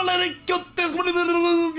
falando que eu tenho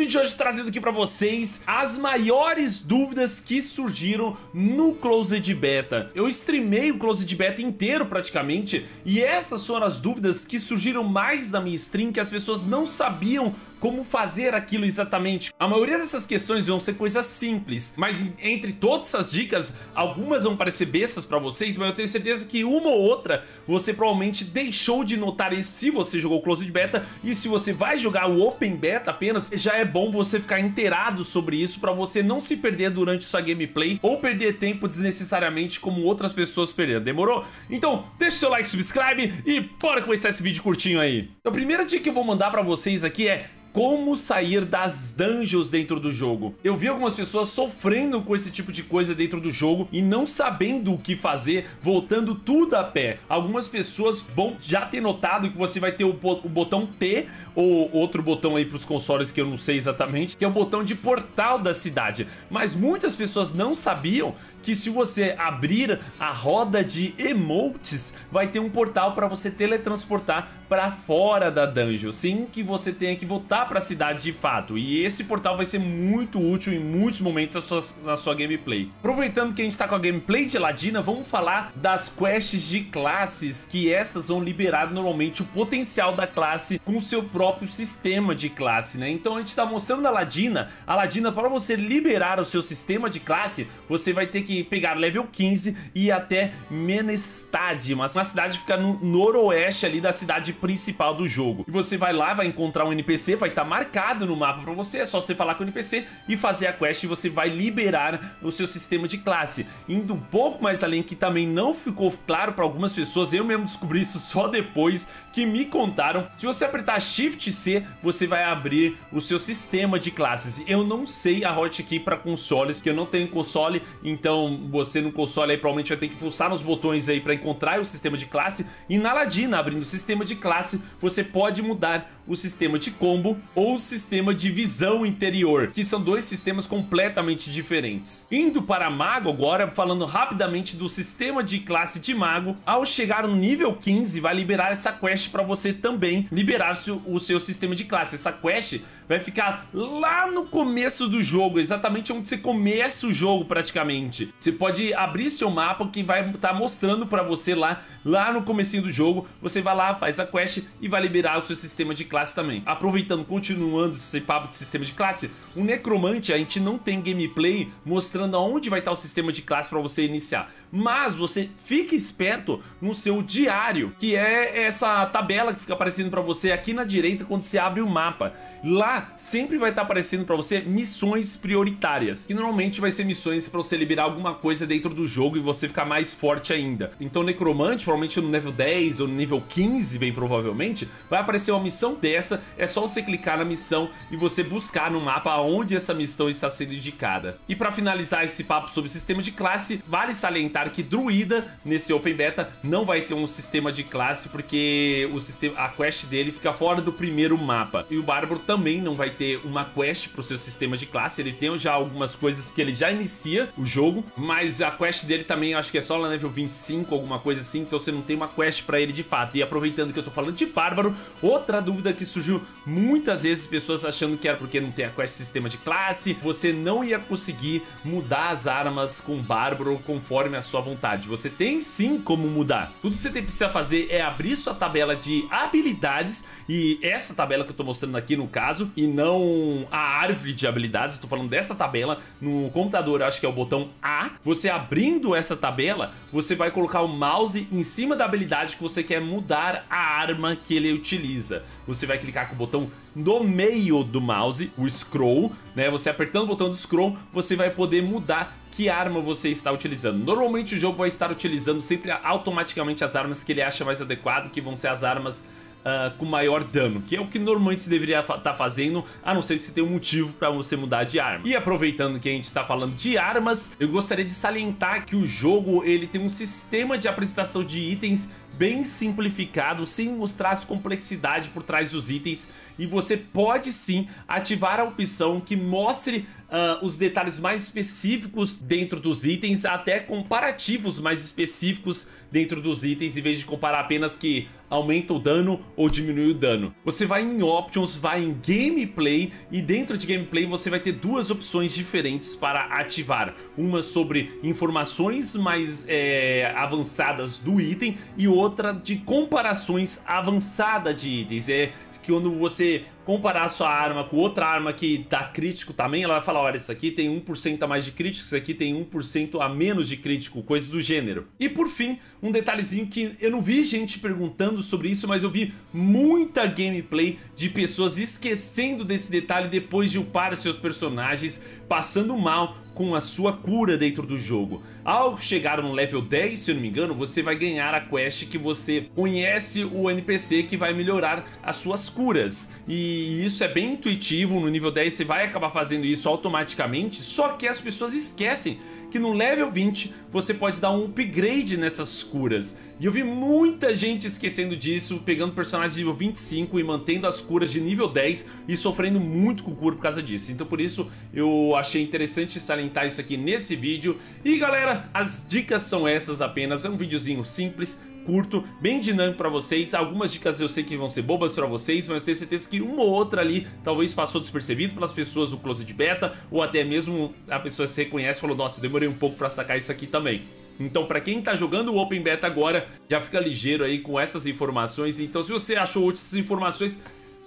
vídeo hoje trazendo aqui pra vocês as maiores dúvidas que surgiram no Closed Beta. Eu streamei o Closed Beta inteiro praticamente e essas foram as dúvidas que surgiram mais na minha stream que as pessoas não sabiam como fazer aquilo exatamente. A maioria dessas questões vão ser coisas simples, mas entre todas essas dicas, algumas vão parecer bestas pra vocês, mas eu tenho certeza que uma ou outra você provavelmente deixou de notar isso se você jogou Closed Beta e se você vai jogar o Open Beta apenas, já é bom você ficar inteirado sobre isso pra você não se perder durante sua gameplay ou perder tempo desnecessariamente como outras pessoas perderam, demorou? Então deixa o seu like, subscribe e bora começar esse vídeo curtinho aí. A primeira dica que eu vou mandar pra vocês aqui é como sair das dungeons dentro do jogo. Eu vi algumas pessoas sofrendo com esse tipo de coisa dentro do jogo e não sabendo o que fazer, voltando tudo a pé. Algumas pessoas vão já ter notado que você vai ter o, botão T ou outro botão aí para os consoles que eu não sei exatamente, que é o botão de portal da cidade. Mas muitas pessoas não sabiam que se você abrir a roda de emotes, vai ter um portal para você teletransportar para fora da dungeon, sem que você tenha que voltar para a cidade de fato. E esse portal vai ser muito útil em muitos momentos na sua, na sua gameplay. Aproveitando que a gente está com a gameplay de Ladina, vamos falar das quests de classes, que essas vão liberar normalmente o potencial da classe com o seu próprio sistema de classe, né? Então a gente está mostrando a Ladina. A Ladina, para você liberar o seu sistema de classe, você vai ter que pegar level 15 e ir até Menestad, uma, cidade que fica no noroeste ali da cidade principal do jogo. E você vai lá, vai encontrar um NPC, vai estar tá marcado no mapa pra você, é só você falar com o NPC e fazer a quest e você vai liberar o seu sistema de classe. Indo um pouco mais além, que também não ficou claro pra algumas pessoas, eu mesmo descobri isso só depois que me contaram. Se você apertar Shift C, você vai abrir o seu sistema de classes. Eu não sei a hotkey para consoles, que eu não tenho console, então você no console aí provavelmente vai ter que fuçar nos botões aí para encontrar o sistema de classe. E na Ladina, abrindo o sistema de classe, classe, você pode mudar o sistema de combo ou o sistema de visão interior, que são dois sistemas completamente diferentes. Indo para mago agora, falando rapidamente do sistema de classe de mago, ao chegar no nível 15 vai liberar essa quest para você também liberar o seu sistema de classe. Essa quest vai ficar lá no começo do jogo, exatamente onde você começa o jogo praticamente. Você pode abrir seu mapa que vai estar tá mostrando para você lá, lá no comecinho do jogo, você vai lá, faz a quest e vai liberar o seu sistema de classe também. Aproveitando, continuando esse papo de sistema de classe, o Necromante a gente não tem gameplay mostrando aonde vai estar o sistema de classe para você iniciar. Mas você fica esperto no seu diário, que é essa tabela que fica aparecendo para você aqui na direita quando você abre o mapa. Lá sempre vai estar aparecendo para você missões prioritárias, que normalmente vai ser missões para você liberar alguma coisa dentro do jogo e você ficar mais forte ainda. Então Necromante, provavelmente no nível 10 ou no nível 15, bem provavelmente, vai aparecer uma missão dessa, é só você clicar na missão e você buscar no mapa onde essa missão está sendo indicada. E para finalizar esse papo sobre sistema de classe, vale salientar que Druida, nesse Open Beta, não vai ter um sistema de classe, porque o sistema, a quest dele fica fora do primeiro mapa. E o Bárbaro também não vai ter uma quest para o seu sistema de classe, ele tem já algumas coisas que ele já inicia o jogo, mas a quest dele também acho que é só lá nível 25, alguma coisa assim, então você não tem uma quest para ele de fato. E aproveitando que eu tô falando de Bárbaro, outra dúvida que surgiu muitas vezes, pessoas achando que era porque não tem a quest sistema de classe, você não ia conseguir mudar as armas com Bárbaro conforme a sua vontade. Você tem sim como mudar. Tudo que você precisa fazer é abrir sua tabela de habilidades e essa tabela que eu tô mostrando aqui no caso, e não a árvore de habilidades, eu tô falando dessa tabela no computador, acho que é o botão A. Você abrindo essa tabela, você vai colocar o mouse em cima da habilidade que você quer mudar a arma que ele utiliza. Você vai clicar com o botão no meio do mouse, o scroll, né? Você apertando o botão do scroll, você vai poder mudar que arma você está utilizando. Normalmente o jogo vai estar utilizando sempre automaticamente as armas que ele acha mais adequado, que vão ser as armas Uh, com maior dano, que é o que normalmente você deveria estar tá fazendo, a não ser que você tenha um motivo para você mudar de arma. E aproveitando que a gente está falando de armas, eu gostaria de salientar que o jogo ele tem um sistema de apresentação de itens bem simplificado, sem mostrar as complexidades por trás dos itens. E você pode sim ativar a opção que mostre uh, os detalhes mais específicos dentro dos itens, até comparativos mais específicos dentro dos itens, em vez de comparar apenas que aumenta o dano ou diminui o dano. Você vai em Options, vai em Gameplay e dentro de Gameplay você vai ter duas opções diferentes para ativar. Uma sobre informações mais é, avançadas do item e outra de comparações avançada de itens. É que quando você comparar sua arma com outra arma que dá crítico também, ela vai falar, olha, isso aqui tem 1% a mais de crítico, isso aqui tem 1% a menos de crítico, coisa do gênero. E por fim, um detalhezinho que eu não vi gente perguntando sobre isso, mas eu vi muita gameplay de pessoas esquecendo desse detalhe depois de upar seus personagens, passando mal com a sua cura dentro do jogo. Ao chegar no level 10, se eu não me engano, você vai ganhar a quest que você conhece o NPC que vai melhorar as suas curas. E isso é bem intuitivo, no nível 10 você vai acabar fazendo isso automaticamente, só que as pessoas esquecem que no level 20 você pode dar um upgrade nessas curas. E eu vi muita gente esquecendo disso, pegando personagens de nível 25 e mantendo as curas de nível 10 e sofrendo muito com cura por causa disso. Então por isso eu achei interessante salientar isso aqui nesse vídeo. E galera, as dicas são essas apenas, é um videozinho simples, curto, bem dinâmico para vocês. Algumas dicas eu sei que vão ser bobas para vocês, mas eu tenho certeza que uma ou outra ali talvez passou despercebido pelas pessoas do Closet Beta, ou até mesmo a pessoa se reconhece e falou, nossa, eu demorei um pouco para sacar isso aqui também. Então, para quem tá jogando o Open Beta agora, já fica ligeiro aí com essas informações. Então, se você achou úteis essas informações,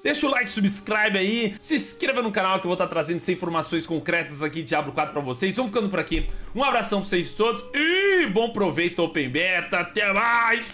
Deixa o like, subscribe aí, se inscreva no canal que eu vou estar trazendo essas informações concretas aqui de Diablo 4 pra vocês. Vamos ficando por aqui. Um abração pra vocês todos e bom proveito Open Beta. Até mais!